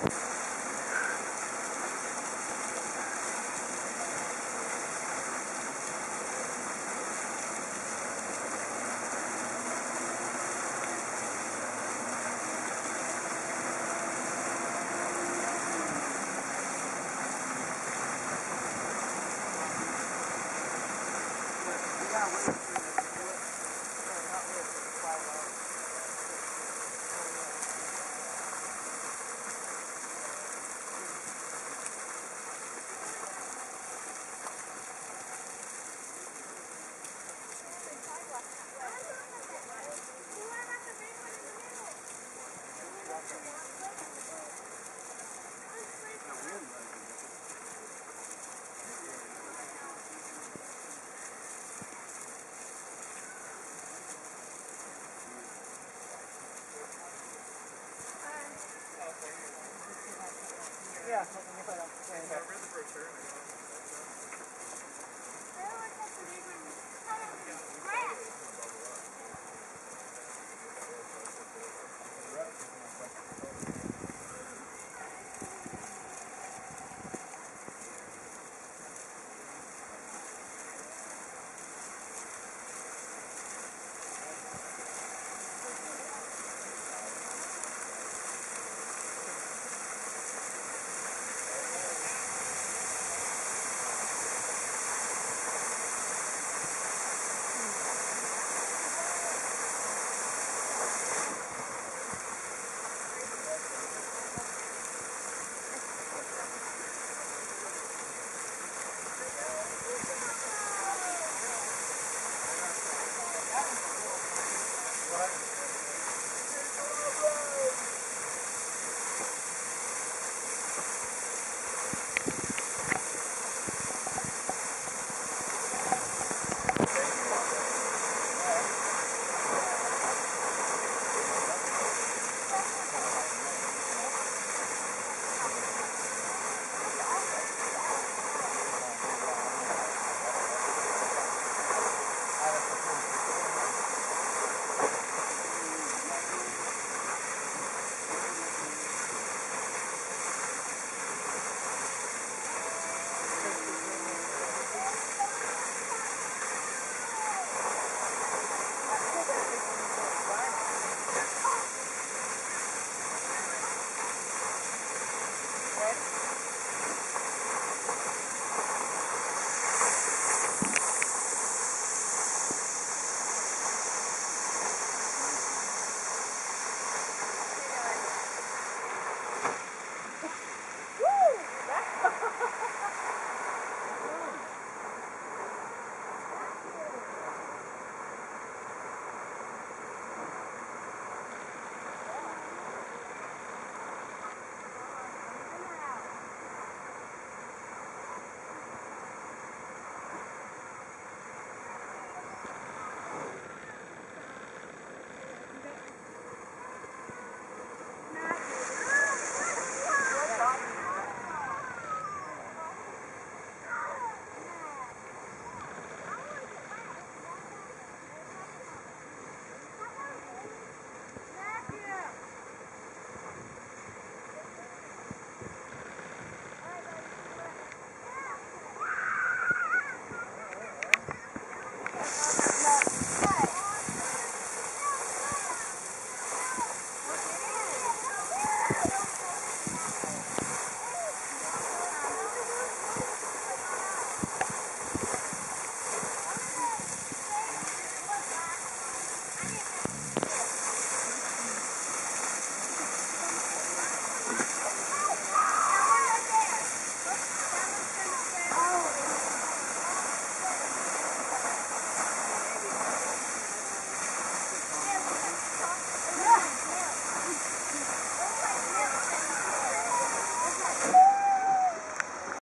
Bye. Yeah,